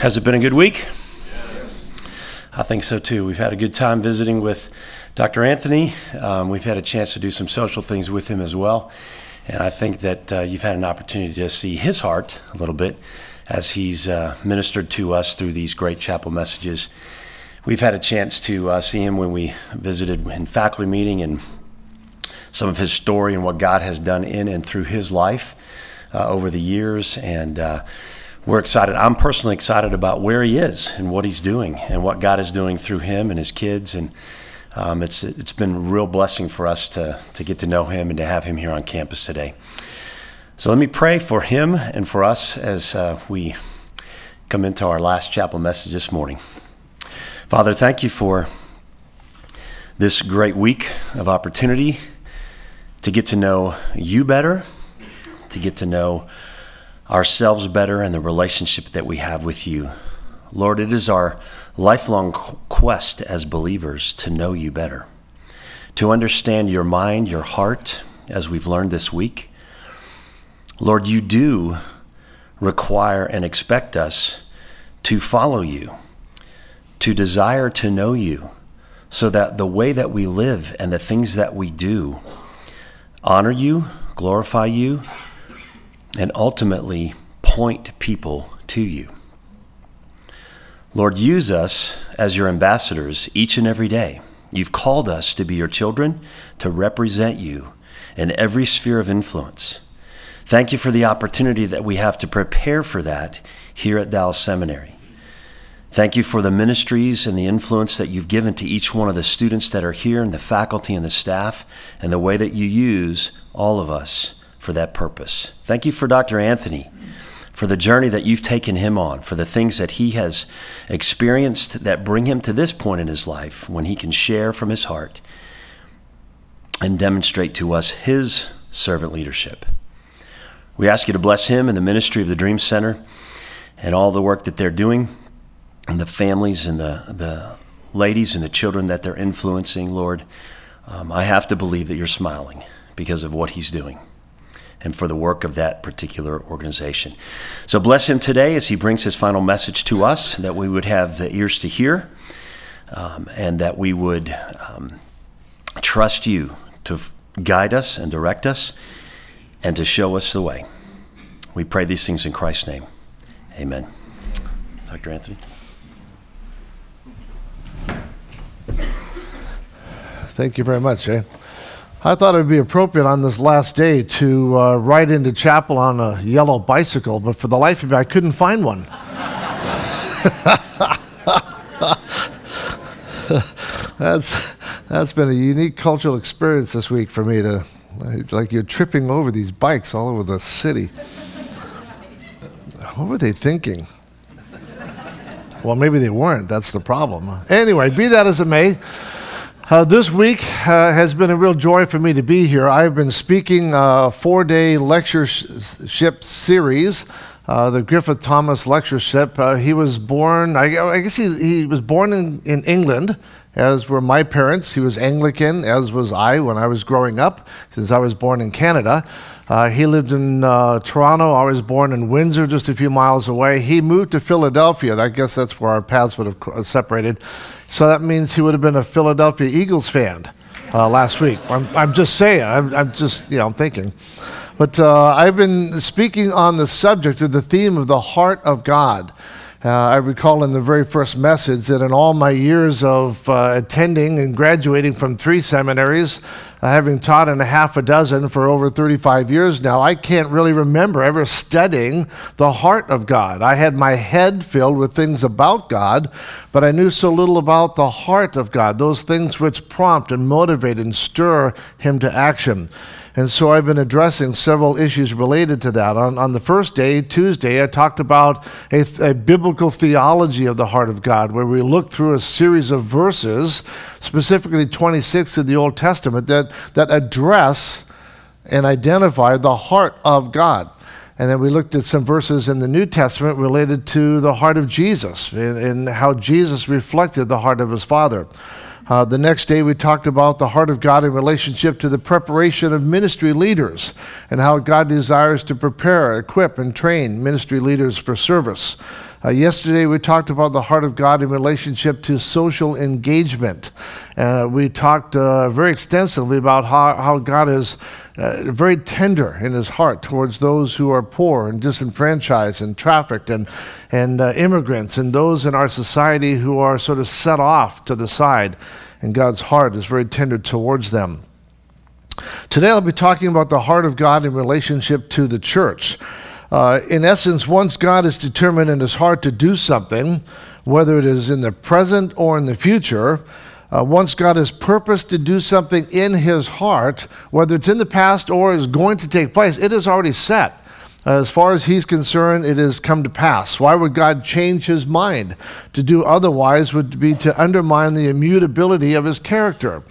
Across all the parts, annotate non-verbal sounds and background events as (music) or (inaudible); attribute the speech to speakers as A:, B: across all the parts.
A: Has it been a good week? Yes. I think so too. We've had a good time visiting with Dr. Anthony. Um, we've had a chance to do some social things with him as well. And I think that uh, you've had an opportunity to see his heart a little bit as he's uh, ministered to us through these great chapel messages. We've had a chance to uh, see him when we visited in faculty meeting and some of his story and what God has done in and through his life uh, over the years. And uh, we're excited. I'm personally excited about where he is and what he's doing and what God is doing through him and his kids. And um, it's it's been a real blessing for us to to get to know him and to have him here on campus today. So let me pray for him and for us as uh, we come into our last chapel message this morning. Father, thank you for this great week of opportunity to get to know you better, to get to know ourselves better and the relationship that we have with you. Lord, it is our lifelong quest as believers to know you better, to understand your mind, your heart, as we've learned this week. Lord, you do require and expect us to follow you, to desire to know you, so that the way that we live and the things that we do honor you, glorify you, and ultimately point people to you. Lord, use us as your ambassadors each and every day. You've called us to be your children, to represent you in every sphere of influence. Thank you for the opportunity that we have to prepare for that here at Dallas Seminary. Thank you for the ministries and the influence that you've given to each one of the students that are here and the faculty and the staff, and the way that you use all of us for that purpose. Thank you for Dr. Anthony, for the journey that you've taken him on, for the things that he has experienced that bring him to this point in his life when he can share from his heart and demonstrate to us his servant leadership. We ask you to bless him and the ministry of the Dream Center and all the work that they're doing, and the families and the, the ladies and the children that they're influencing, Lord. Um, I have to believe that you're smiling because of what he's doing and for the work of that particular organization. So bless him today as he brings his final message to us, that we would have the ears to hear um, and that we would um, trust you to guide us and direct us and to show us the way. We pray these things in Christ's name. Amen. Dr. Anthony.
B: Thank you very much, Jay. I thought it would be appropriate on this last day to uh, ride into chapel on a yellow bicycle, but for the life of me, I couldn't find one. (laughs) that's, that's been a unique cultural experience this week for me to, like you're tripping over these bikes all over the city. What were they thinking? Well, maybe they weren't. That's the problem. Anyway, be that as it may, uh, this week uh, has been a real joy for me to be here. I've been speaking a four day lectureship series, uh, the Griffith Thomas Lectureship. Uh, he was born, I, I guess he, he, was born in, in England, as were my parents. He was Anglican, as was I when I was growing up, since I was born in Canada. Uh, he lived in uh, Toronto. I was born in Windsor, just a few miles away. He moved to Philadelphia. I guess that's where our paths would have separated. So that means he would have been a Philadelphia Eagles fan uh, last week. I'm, I'm just saying, I'm, I'm, just, you know, I'm thinking. But uh, I've been speaking on the subject or the theme of the heart of God. Uh, I recall in the very first message that in all my years of uh, attending and graduating from three seminaries, having taught in a half a dozen for over 35 years now, I can't really remember ever studying the heart of God. I had my head filled with things about God, but I knew so little about the heart of God, those things which prompt and motivate and stir Him to action. And so I've been addressing several issues related to that. On, on the first day, Tuesday, I talked about a, a biblical theology of the heart of God, where we looked through a series of verses, specifically 26 in the Old Testament, that, that address and identify the heart of God. And then we looked at some verses in the New Testament related to the heart of Jesus and, and how Jesus reflected the heart of his Father. Uh, the next day, we talked about the heart of God in relationship to the preparation of ministry leaders and how God desires to prepare, equip, and train ministry leaders for service. Uh, yesterday, we talked about the heart of God in relationship to social engagement. Uh, we talked uh, very extensively about how, how God is uh, very tender in his heart towards those who are poor and disenfranchised and trafficked and, and uh, immigrants and those in our society who are sort of set off to the side. And God's heart is very tender towards them. Today, I'll be talking about the heart of God in relationship to the church. Uh, in essence, once God is determined in his heart to do something, whether it is in the present or in the future, uh, once God has purposed to do something in his heart, whether it's in the past or is going to take place, it is already set. As far as he's concerned, it has come to pass. Why would God change his mind? To do otherwise would be to undermine the immutability of his character.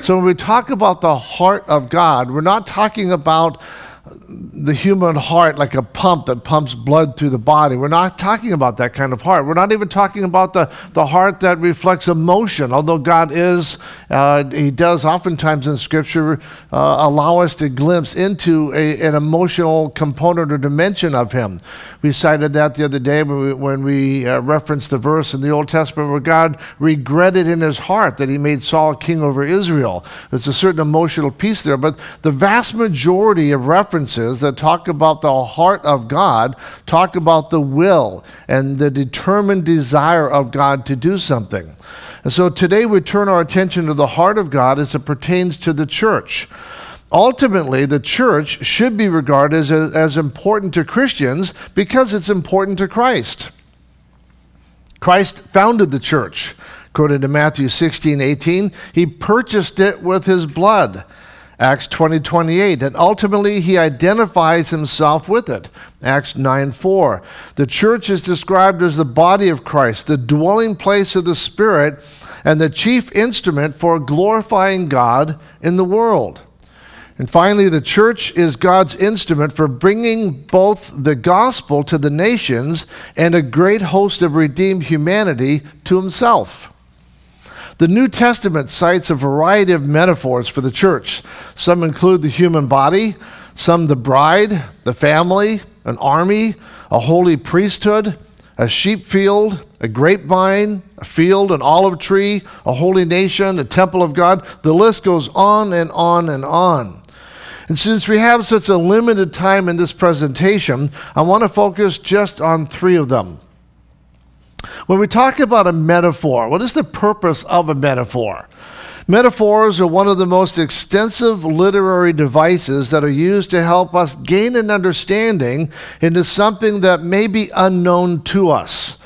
B: So when we talk about the heart of God, we're not talking about the human heart like a pump that pumps blood through the body. We're not talking about that kind of heart. We're not even talking about the, the heart that reflects emotion, although God is, uh, He does oftentimes in Scripture uh, allow us to glimpse into a, an emotional component or dimension of Him. We cited that the other day when we, when we uh, referenced the verse in the Old Testament where God regretted in His heart that He made Saul king over Israel. There's a certain emotional piece there, but the vast majority of references references that talk about the heart of God talk about the will and the determined desire of God to do something. And so today we turn our attention to the heart of God as it pertains to the church. Ultimately, the church should be regarded as, as important to Christians because it's important to Christ. Christ founded the church. According to Matthew 16, 18, he purchased it with his blood. Acts 20 28. And ultimately, he identifies himself with it. Acts 9 4. The church is described as the body of Christ, the dwelling place of the Spirit, and the chief instrument for glorifying God in the world. And finally, the church is God's instrument for bringing both the gospel to the nations and a great host of redeemed humanity to himself. The New Testament cites a variety of metaphors for the church. Some include the human body, some the bride, the family, an army, a holy priesthood, a sheepfold, a grapevine, a field, an olive tree, a holy nation, a temple of God. The list goes on and on and on. And since we have such a limited time in this presentation, I want to focus just on three of them. When we talk about a metaphor, what is the purpose of a metaphor? Metaphors are one of the most extensive literary devices that are used to help us gain an understanding into something that may be unknown to us.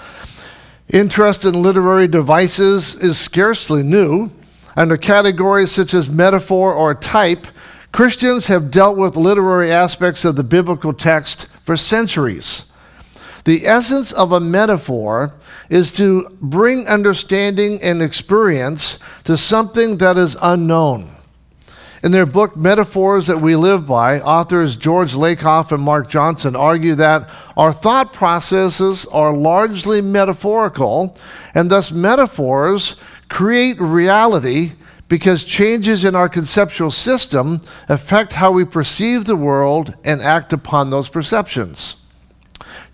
B: Interest in literary devices is scarcely new. Under categories such as metaphor or type, Christians have dealt with literary aspects of the biblical text for centuries. The essence of a metaphor is to bring understanding and experience to something that is unknown. In their book, Metaphors That We Live By, authors George Lakoff and Mark Johnson argue that our thought processes are largely metaphorical, and thus metaphors create reality because changes in our conceptual system affect how we perceive the world and act upon those perceptions.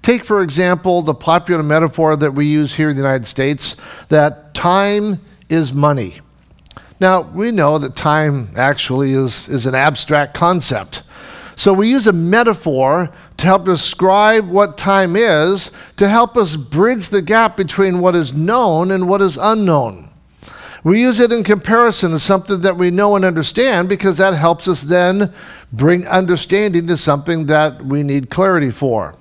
B: Take, for example, the popular metaphor that we use here in the United States that time is money. Now, we know that time actually is, is an abstract concept. So we use a metaphor to help describe what time is, to help us bridge the gap between what is known and what is unknown. We use it in comparison to something that we know and understand because that helps us then bring understanding to something that we need clarity for.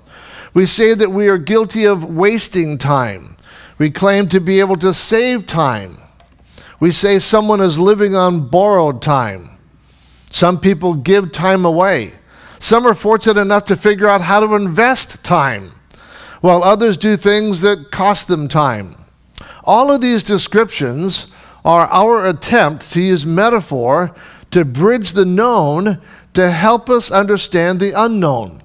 B: We say that we are guilty of wasting time. We claim to be able to save time. We say someone is living on borrowed time. Some people give time away. Some are fortunate enough to figure out how to invest time, while others do things that cost them time. All of these descriptions are our attempt to use metaphor to bridge the known to help us understand the unknown.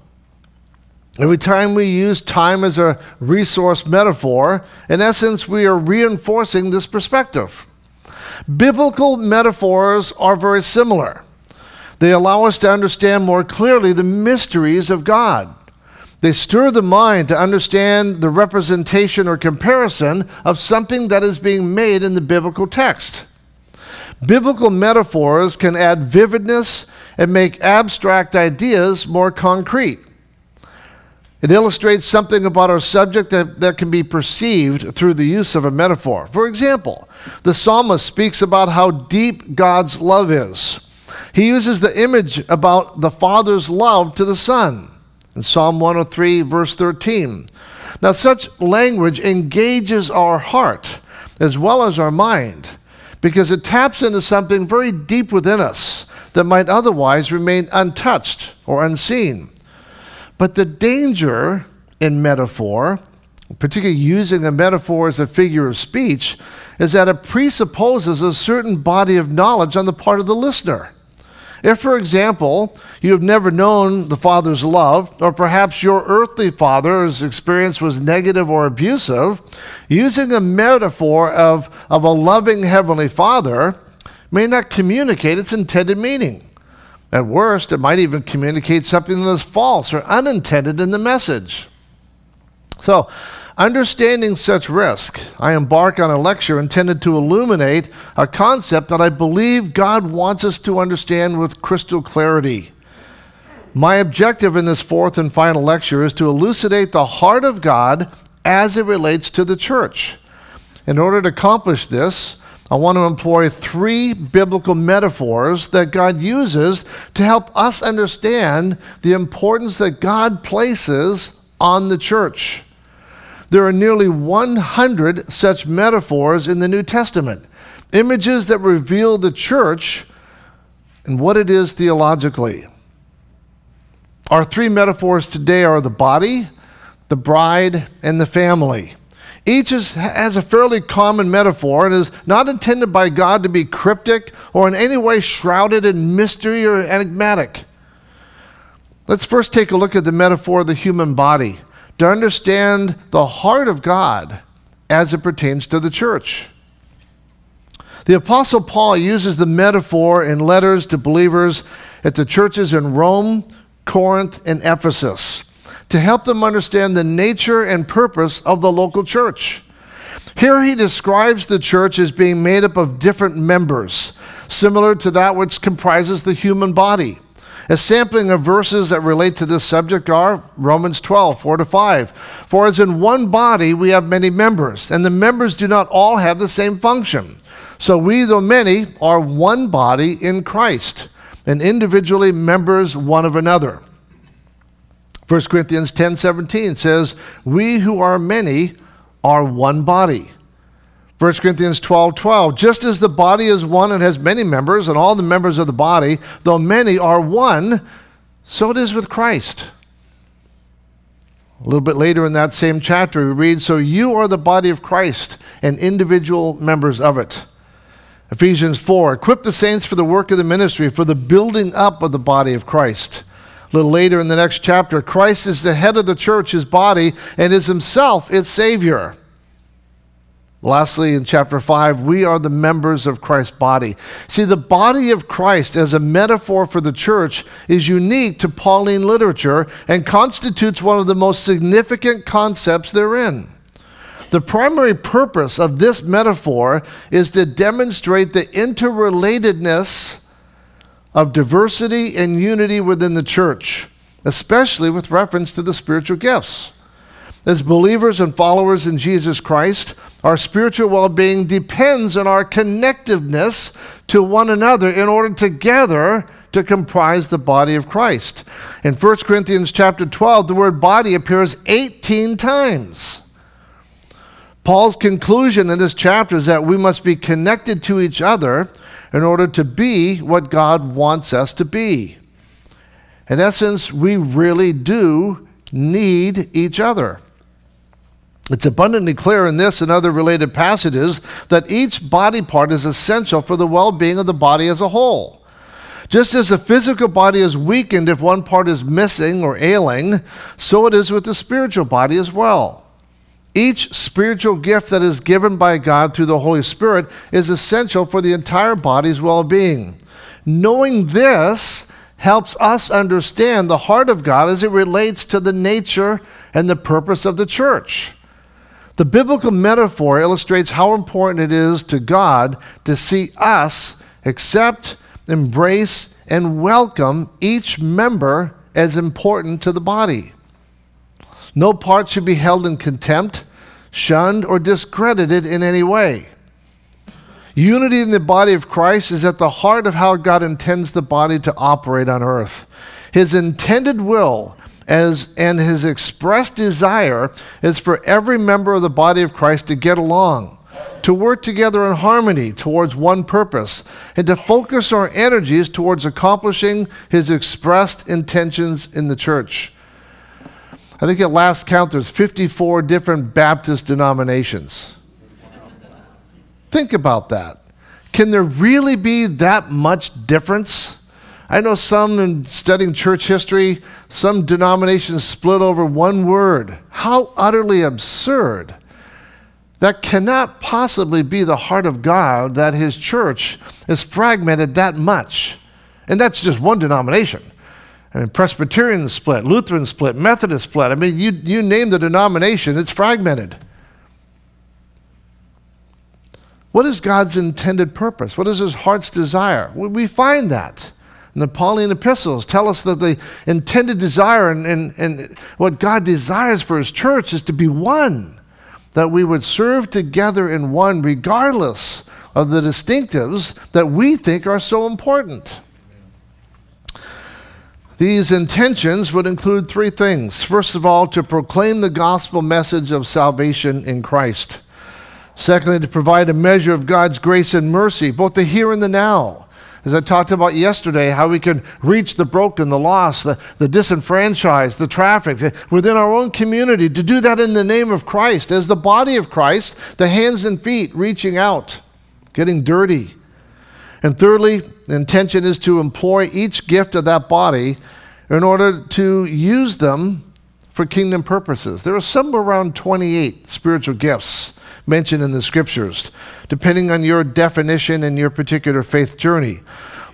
B: Every time we use time as a resource metaphor, in essence, we are reinforcing this perspective. Biblical metaphors are very similar. They allow us to understand more clearly the mysteries of God. They stir the mind to understand the representation or comparison of something that is being made in the biblical text. Biblical metaphors can add vividness and make abstract ideas more concrete. It illustrates something about our subject that, that can be perceived through the use of a metaphor. For example, the psalmist speaks about how deep God's love is. He uses the image about the Father's love to the Son in Psalm 103, verse 13. Now, such language engages our heart as well as our mind because it taps into something very deep within us that might otherwise remain untouched or unseen. But the danger in metaphor, particularly using a metaphor as a figure of speech, is that it presupposes a certain body of knowledge on the part of the listener. If, for example, you have never known the Father's love, or perhaps your earthly father's experience was negative or abusive, using a metaphor of, of a loving Heavenly Father may not communicate its intended meaning. At worst, it might even communicate something that is false or unintended in the message. So, Understanding such risk, I embark on a lecture intended to illuminate a concept that I believe God wants us to understand with crystal clarity. My objective in this fourth and final lecture is to elucidate the heart of God as it relates to the church. In order to accomplish this, I want to employ three biblical metaphors that God uses to help us understand the importance that God places on the church. There are nearly 100 such metaphors in the New Testament, images that reveal the church and what it is theologically. Our three metaphors today are the body, the bride, and the family. Each is, has a fairly common metaphor and is not intended by God to be cryptic or in any way shrouded in mystery or enigmatic. Let's first take a look at the metaphor of the human body to understand the heart of God as it pertains to the church. The Apostle Paul uses the metaphor in letters to believers at the churches in Rome, Corinth, and Ephesus to help them understand the nature and purpose of the local church. Here he describes the church as being made up of different members, similar to that which comprises the human body. A sampling of verses that relate to this subject are Romans 12, 4 to 5. For as in one body we have many members, and the members do not all have the same function. So we, though many, are one body in Christ, and individually members one of another. 1 Corinthians 10 17 says, We who are many are one body 1 Corinthians 12 12. Just as the body is one and has many members, and all the members of the body, though many, are one, so it is with Christ. A little bit later in that same chapter, we read, So you are the body of Christ and individual members of it. Ephesians 4 Equip the saints for the work of the ministry, for the building up of the body of Christ. A little later in the next chapter, Christ is the head of the church, his body, and is himself its Savior. Lastly, in chapter 5, we are the members of Christ's body. See, the body of Christ as a metaphor for the church is unique to Pauline literature and constitutes one of the most significant concepts therein. The primary purpose of this metaphor is to demonstrate the interrelatedness of diversity and unity within the church, especially with reference to the spiritual gifts. As believers and followers in Jesus Christ, our spiritual well being depends on our connectiveness to one another in order together to comprise the body of Christ. In 1 Corinthians chapter 12, the word body appears 18 times. Paul's conclusion in this chapter is that we must be connected to each other in order to be what God wants us to be. In essence, we really do need each other. It's abundantly clear in this and other related passages that each body part is essential for the well being of the body as a whole. Just as the physical body is weakened if one part is missing or ailing, so it is with the spiritual body as well. Each spiritual gift that is given by God through the Holy Spirit is essential for the entire body's well being. Knowing this helps us understand the heart of God as it relates to the nature and the purpose of the church. The biblical metaphor illustrates how important it is to God to see us accept, embrace, and welcome each member as important to the body. No part should be held in contempt, shunned, or discredited in any way. Unity in the body of Christ is at the heart of how God intends the body to operate on earth. His intended will as, and his expressed desire is for every member of the body of Christ to get along, to work together in harmony towards one purpose, and to focus our energies towards accomplishing his expressed intentions in the church. I think at last count there's 54 different Baptist denominations. Think about that. Can there really be that much difference? I know some in studying church history, some denominations split over one word. How utterly absurd. That cannot possibly be the heart of God that his church is fragmented that much. And that's just one denomination. I mean, Presbyterian split, Lutheran split, Methodist split. I mean, you, you name the denomination, it's fragmented. What is God's intended purpose? What is his heart's desire? We find that. And the Pauline epistles tell us that the intended desire and, and, and what God desires for his church is to be one, that we would serve together in one, regardless of the distinctives that we think are so important. These intentions would include three things. First of all, to proclaim the gospel message of salvation in Christ. Secondly, to provide a measure of God's grace and mercy, both the here and the now. As I talked about yesterday, how we can reach the broken, the lost, the, the disenfranchised, the trafficked eh, within our own community, to do that in the name of Christ, as the body of Christ, the hands and feet reaching out, getting dirty, and thirdly, the intention is to employ each gift of that body in order to use them for kingdom purposes. There are somewhere around 28 spiritual gifts mentioned in the scriptures, depending on your definition and your particular faith journey.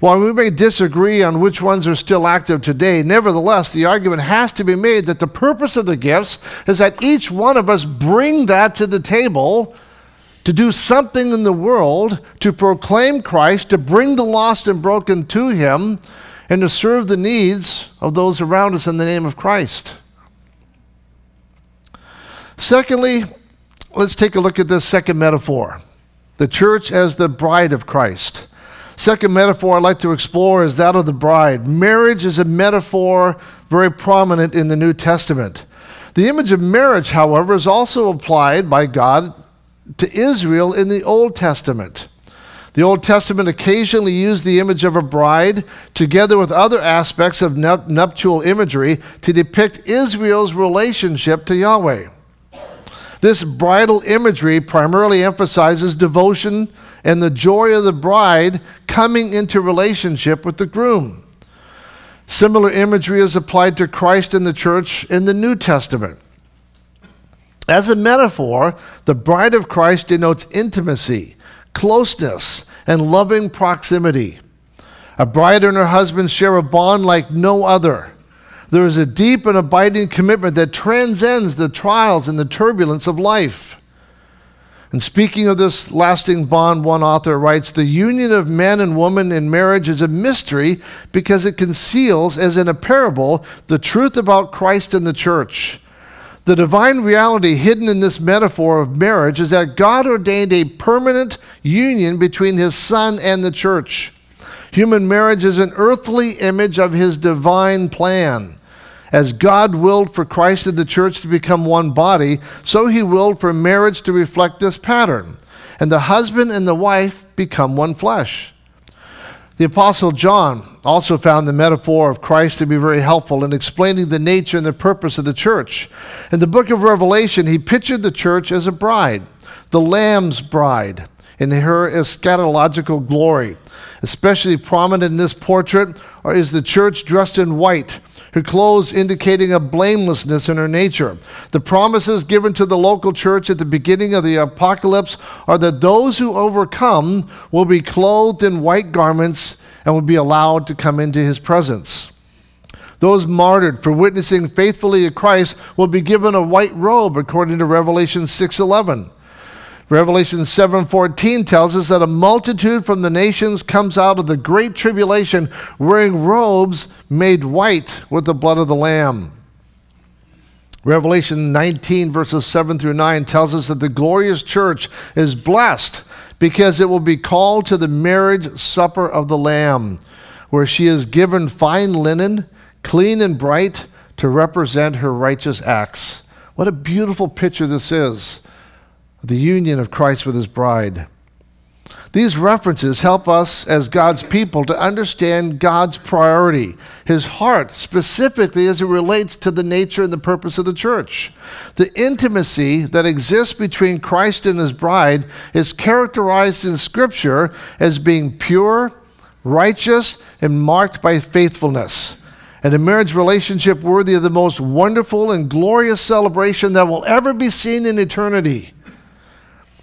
B: While we may disagree on which ones are still active today, nevertheless, the argument has to be made that the purpose of the gifts is that each one of us bring that to the table to do something in the world, to proclaim Christ, to bring the lost and broken to Him, and to serve the needs of those around us in the name of Christ. Secondly, let's take a look at this second metaphor the church as the bride of Christ. Second metaphor I'd like to explore is that of the bride. Marriage is a metaphor very prominent in the New Testament. The image of marriage, however, is also applied by God to Israel in the Old Testament. The Old Testament occasionally used the image of a bride together with other aspects of nuptial imagery to depict Israel's relationship to Yahweh. This bridal imagery primarily emphasizes devotion and the joy of the bride coming into relationship with the groom. Similar imagery is applied to Christ and the church in the New Testament. As a metaphor, the bride of Christ denotes intimacy, closeness, and loving proximity. A bride and her husband share a bond like no other. There is a deep and abiding commitment that transcends the trials and the turbulence of life. And speaking of this lasting bond, one author writes The union of man and woman in marriage is a mystery because it conceals, as in a parable, the truth about Christ and the church. The divine reality hidden in this metaphor of marriage is that God ordained a permanent union between his Son and the church. Human marriage is an earthly image of his divine plan. As God willed for Christ and the church to become one body, so he willed for marriage to reflect this pattern. And the husband and the wife become one flesh. The Apostle John also found the metaphor of Christ to be very helpful in explaining the nature and the purpose of the church. In the book of Revelation, he pictured the church as a bride, the Lamb's bride, in her eschatological glory. Especially prominent in this portrait is the church dressed in white, her clothes indicating a blamelessness in her nature. The promises given to the local church at the beginning of the apocalypse are that those who overcome will be clothed in white garments and will be allowed to come into his presence. Those martyred for witnessing faithfully to Christ will be given a white robe according to Revelation 6:11. Revelation 7:14 tells us that a multitude from the nations comes out of the great tribulation wearing robes made white with the blood of the lamb. Revelation 19 verses 7 through 9 tells us that the glorious church is blessed because it will be called to the marriage supper of the lamb where she is given fine linen clean and bright to represent her righteous acts. What a beautiful picture this is the union of Christ with his bride. These references help us as God's people to understand God's priority, his heart, specifically as it relates to the nature and the purpose of the church. The intimacy that exists between Christ and his bride is characterized in Scripture as being pure, righteous, and marked by faithfulness and a marriage relationship worthy of the most wonderful and glorious celebration that will ever be seen in eternity.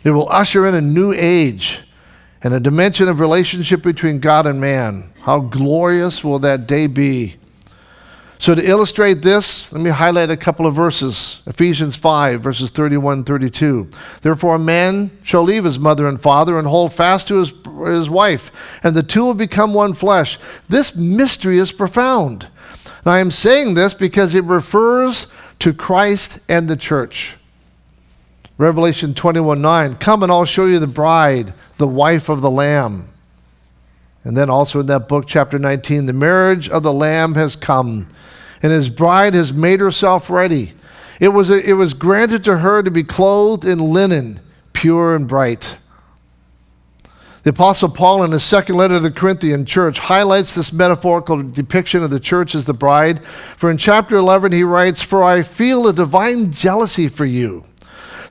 B: It will usher in a new age and a dimension of relationship between God and man. How glorious will that day be? So, to illustrate this, let me highlight a couple of verses. Ephesians 5, verses 31 and 32. Therefore, a man shall leave his mother and father and hold fast to his, his wife, and the two will become one flesh. This mystery is profound. I am saying this because it refers to Christ and the church. Revelation 21 9, come and I'll show you the bride, the wife of the Lamb. And then also in that book, chapter 19, the marriage of the Lamb has come, and his bride has made herself ready. It was, a, it was granted to her to be clothed in linen, pure and bright. The Apostle Paul, in his second letter to the Corinthian church, highlights this metaphorical depiction of the church as the bride. For in chapter 11, he writes, For I feel a divine jealousy for you,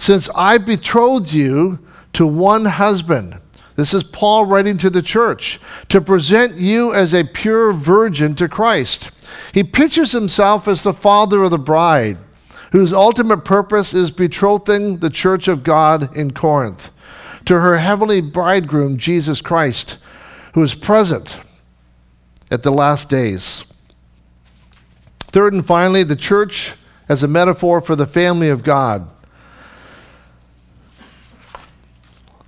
B: since I betrothed you to one husband. This is Paul writing to the church to present you as a pure virgin to Christ. He pictures himself as the father of the bride, whose ultimate purpose is betrothing the church of God in Corinth to her heavenly bridegroom, Jesus Christ, who is present at the last days. Third and finally, the church as a metaphor for the family of God.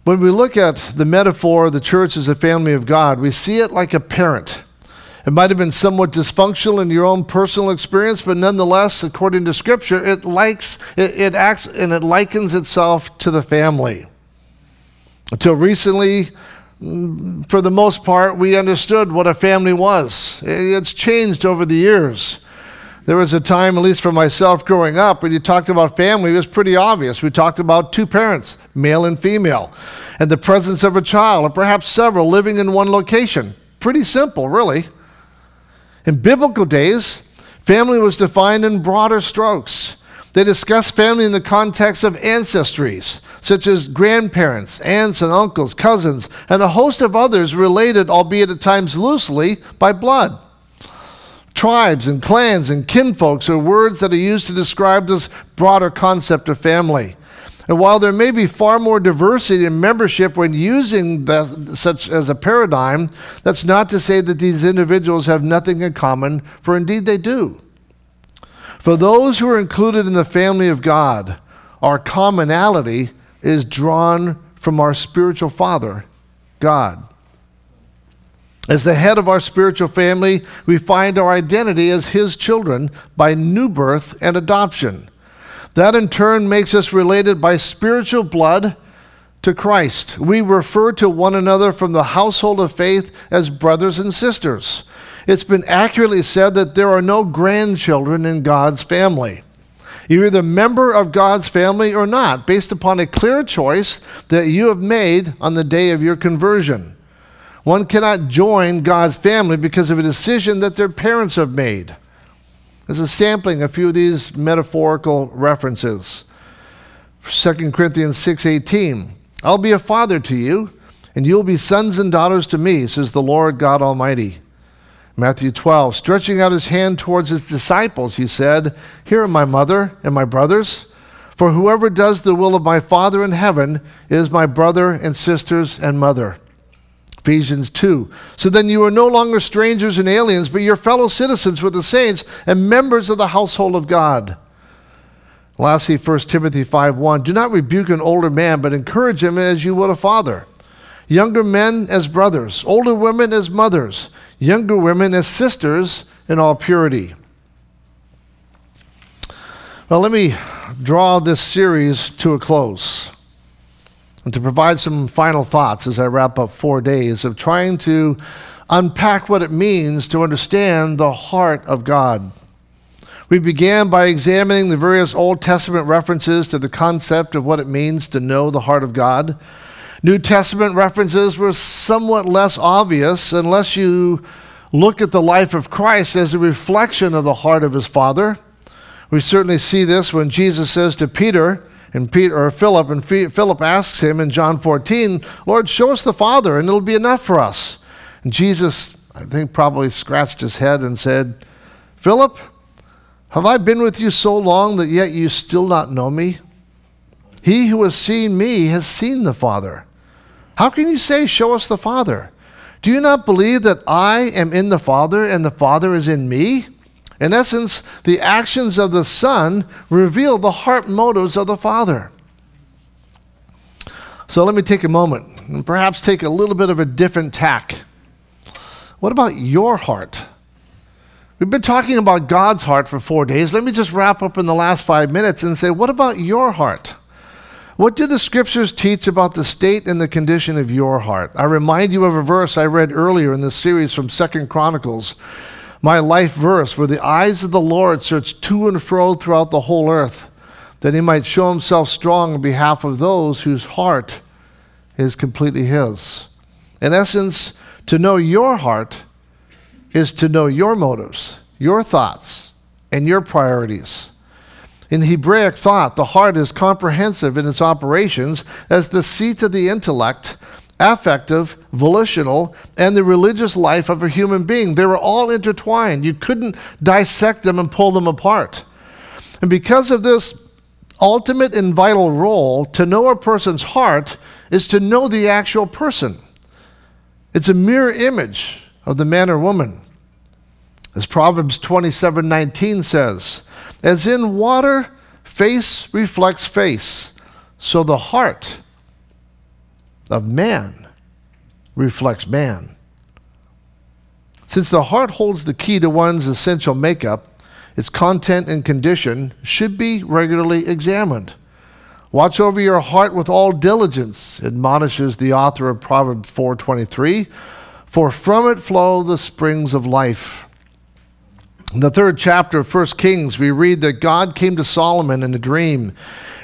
B: When we look at the metaphor of the church as a family of God, we see it like a parent. It might have been somewhat dysfunctional in your own personal experience, but nonetheless, according to Scripture, it likes it, it acts and it likens itself to the family. Until recently, mm, for the most part, we understood what a family was. It's changed over the years. There was a time, at least for myself growing up, when you talked about family, it was pretty obvious. We talked about two parents, male and female, and the presence of a child, or perhaps several, living in one location. Pretty simple, really. In biblical days, family was defined in broader strokes. They discussed family in the context of ancestries, such as grandparents, aunts and uncles, cousins, and a host of others related, albeit at times loosely, by blood. Tribes and clans and kinfolks are words that are used to describe this broader concept of family. And while there may be far more diversity in membership when using such as a paradigm, that's not to say that these individuals have nothing in common, for indeed they do. For those who are included in the family of God, our commonality is drawn from our spiritual father, God. As the head of our spiritual family, we find our identity as His children by new birth and adoption. That in turn makes us related by spiritual blood to Christ. We refer to one another from the household of faith as brothers and sisters. It's been accurately said that there are no grandchildren in God's family. You're either a member of God's family or not, based upon a clear choice that you have made on the day of your conversion. One cannot join God's family because of a decision that their parents have made. There's a sampling a few of these metaphorical references. 2 Corinthians 6:18 I'll be a father to you and you'll be sons and daughters to me says the Lord God Almighty. Matthew 12, stretching out his hand towards his disciples, he said, Here are my mother and my brothers. For whoever does the will of my Father in heaven is my brother and sisters and mother. Ephesians 2. So then you are no longer strangers and aliens, but your fellow citizens with the saints and members of the household of God. Lastly, 1 Timothy 5 1. Do not rebuke an older man, but encourage him as you would a father. Younger men as brothers, older women as mothers, younger women as sisters in all purity. Well, let me draw this series to a close and to provide some final thoughts as I wrap up four days of trying to unpack what it means to understand the heart of God. We began by examining the various Old Testament references to the concept of what it means to know the heart of God. New Testament references were somewhat less obvious unless you look at the life of Christ as a reflection of the heart of his Father. We certainly see this when Jesus says to Peter, and Peter or Philip, and Philip asks him in John 14, Lord, show us the Father, and it'll be enough for us. And Jesus, I think, probably scratched his head and said, Philip, have I been with you so long that yet you still not know me? He who has seen me has seen the Father. How can you say, Show us the Father? Do you not believe that I am in the Father and the Father is in me? In essence, the actions of the Son reveal the heart motives of the Father. So let me take a moment and perhaps take a little bit of a different tack. What about your heart? We've been talking about God's heart for four days. Let me just wrap up in the last five minutes and say, what about your heart? What do the scriptures teach about the state and the condition of your heart? I remind you of a verse I read earlier in this series from Second Chronicles my life verse, where the eyes of the Lord search to and fro throughout the whole earth, that he might show himself strong on behalf of those whose heart is completely his. In essence, to know your heart is to know your motives, your thoughts, and your priorities. In Hebraic thought, the heart is comprehensive in its operations as the seat of the intellect affective, volitional, and the religious life of a human being. They were all intertwined. You couldn't dissect them and pull them apart. And because of this ultimate and vital role, to know a person's heart is to know the actual person. It's a mirror image of the man or woman. As Proverbs 27:19 says, as in water face reflects face, so the heart of man reflects man. Since the heart holds the key to one's essential makeup, its content and condition should be regularly examined. Watch over your heart with all diligence, admonishes the author of Proverbs 4:23, for from it flow the springs of life. In the third chapter of 1 Kings, we read that God came to Solomon in a dream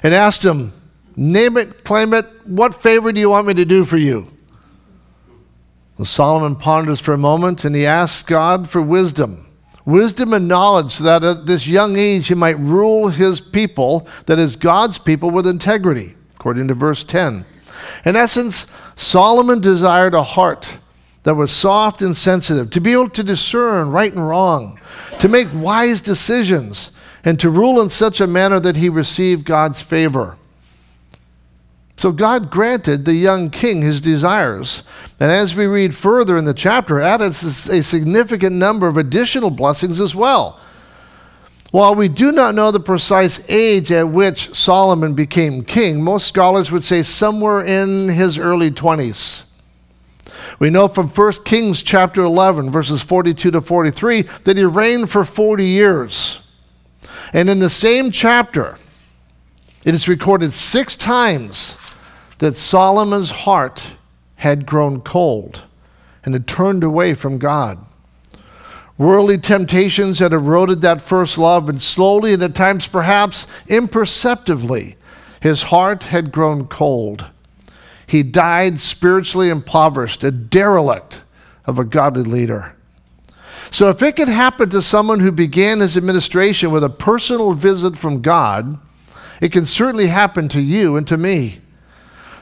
B: and asked him, Name it, claim it. What favor do you want me to do for you? Well, Solomon ponders for a moment and he asks God for wisdom. Wisdom and knowledge so that at this young age he might rule his people, that is, God's people, with integrity, according to verse 10. In essence, Solomon desired a heart that was soft and sensitive, to be able to discern right and wrong, to make wise decisions, and to rule in such a manner that he received God's favor. So God granted the young king his desires. And as we read further in the chapter, added a significant number of additional blessings as well. While we do not know the precise age at which Solomon became king, most scholars would say somewhere in his early 20s. We know from 1 Kings chapter 11, verses 42 to 43, that he reigned for 40 years. And in the same chapter, it is recorded six times that Solomon's heart had grown cold and had turned away from God. Worldly temptations had eroded that first love, and slowly and at times perhaps imperceptibly, his heart had grown cold. He died spiritually impoverished, a derelict of a godly leader. So, if it could happen to someone who began his administration with a personal visit from God, it can certainly happen to you and to me.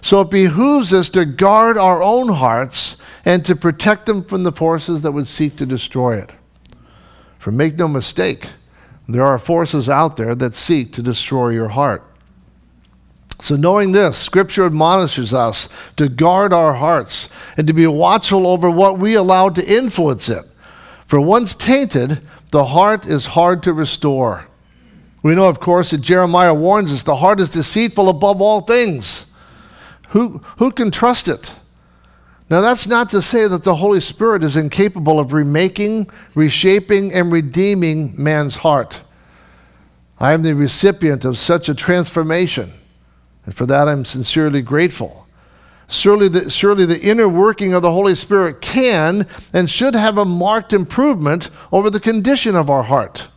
B: So it behooves us to guard our own hearts and to protect them from the forces that would seek to destroy it. For make no mistake, there are forces out there that seek to destroy your heart. So, knowing this, Scripture admonishes us to guard our hearts and to be watchful over what we allow to influence it. For once tainted, the heart is hard to restore. We know, of course, that Jeremiah warns us the heart is deceitful above all things. Who, who can trust it? Now, that's not to say that the Holy Spirit is incapable of remaking, reshaping, and redeeming man's heart. I am the recipient of such a transformation, and for that I'm sincerely grateful. Surely the, surely the inner working of the Holy Spirit can and should have a marked improvement over the condition of our heart.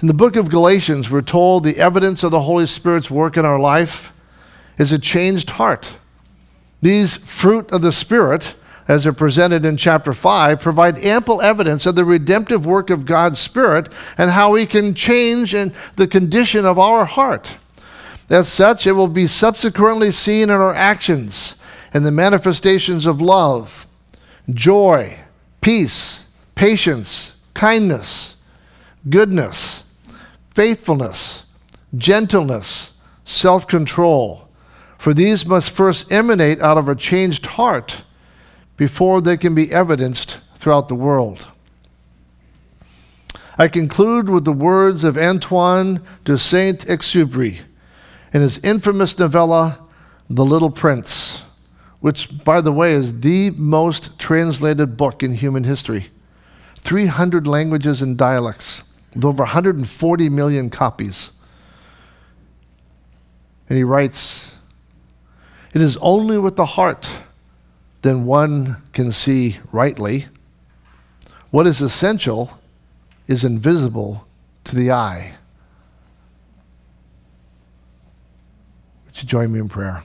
B: In the book of Galatians, we're told the evidence of the Holy Spirit's work in our life is a changed heart. These fruit of the Spirit, as are presented in chapter 5, provide ample evidence of the redemptive work of God's Spirit and how He can change in the condition of our heart. As such, it will be subsequently seen in our actions and the manifestations of love, joy, peace, patience, kindness, goodness faithfulness, gentleness, self control. For these must first emanate out of a changed heart before they can be evidenced throughout the world. I conclude with the words of Antoine de Saint Exupéry in his infamous novella, The Little Prince, which, by the way, is the most translated book in human history 300 languages and dialects with over 140 million copies. And he writes, It is only with the heart then one can see rightly. What is essential is invisible to the eye. Would you join me in prayer?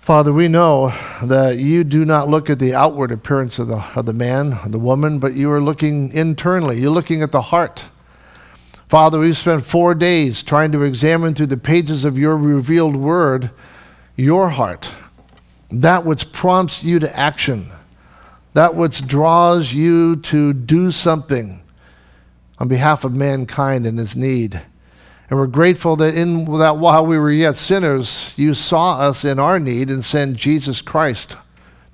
B: Father, we know that you do not look at the outward appearance of the, of the man or the woman, but you are looking internally. You're looking at the heart. Father, we've spent four days trying to examine through the pages of your revealed word your heart, that which prompts you to action, that which draws you to do something on behalf of mankind in his need. And we're grateful that in that while we were yet sinners, you saw us in our need and sent Jesus Christ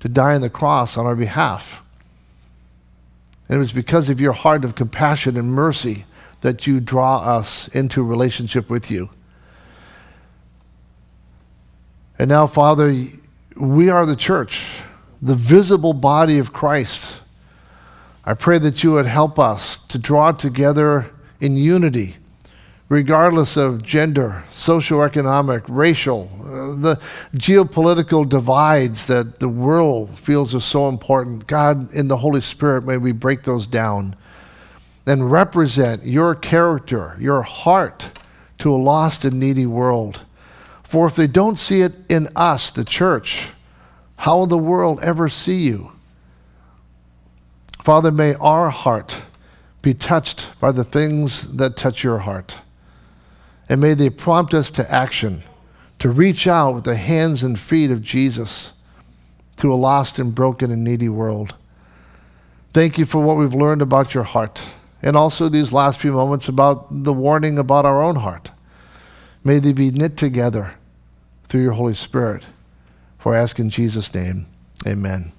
B: to die on the cross on our behalf. And it was because of your heart of compassion and mercy that you draw us into relationship with you. And now, Father, we are the church, the visible body of Christ. I pray that you would help us to draw together in unity regardless of gender, socioeconomic, racial, uh, the geopolitical divides that the world feels are so important. God, in the Holy Spirit, may we break those down and represent your character, your heart to a lost and needy world. For if they don't see it in us, the church, how will the world ever see you? Father, may our heart be touched by the things that touch your heart and may they prompt us to action, to reach out with the hands and feet of Jesus to a lost and broken and needy world. Thank you for what we've learned about your heart, and also these last few moments about the warning about our own heart. May they be knit together through your Holy Spirit. For I ask in Jesus' name, amen.